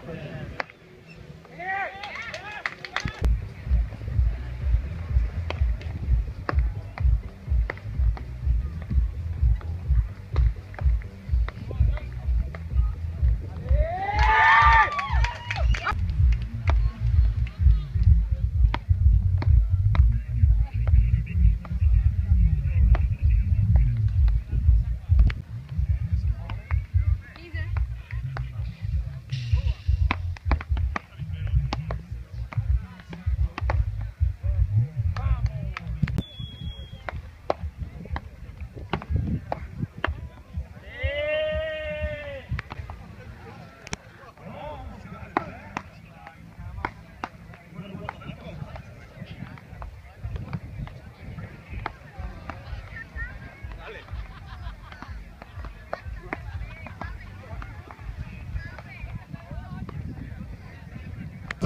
Gracias.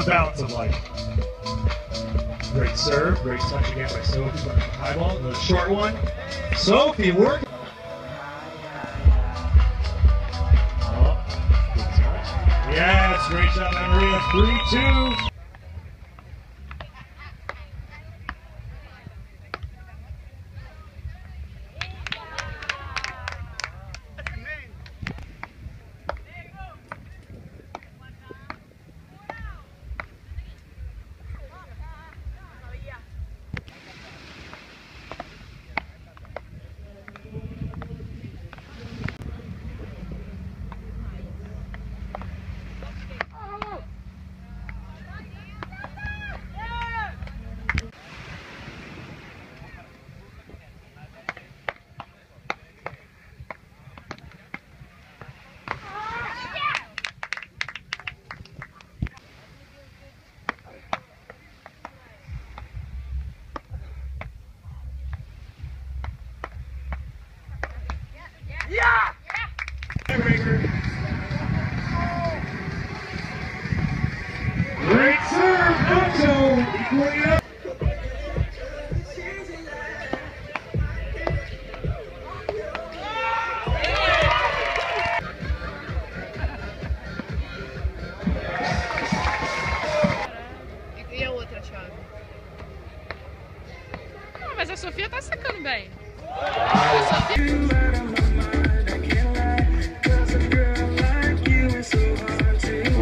The balance of life. Great serve, great touch again by Sophie, but high ball, the short one. Sophie work. Oh. Yes, great by Maria. 3 2. Great serve, Nacho, equaling it up. E a outra, Thiago? Ah, mas a Sofia tá sacando bem. A Sofia...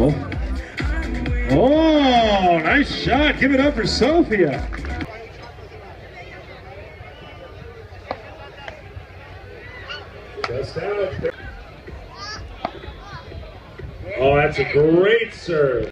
Oh. nice shot. Give it up for Sophia. Oh, that's a great serve.